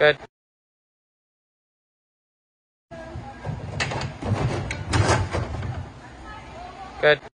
Good. Good.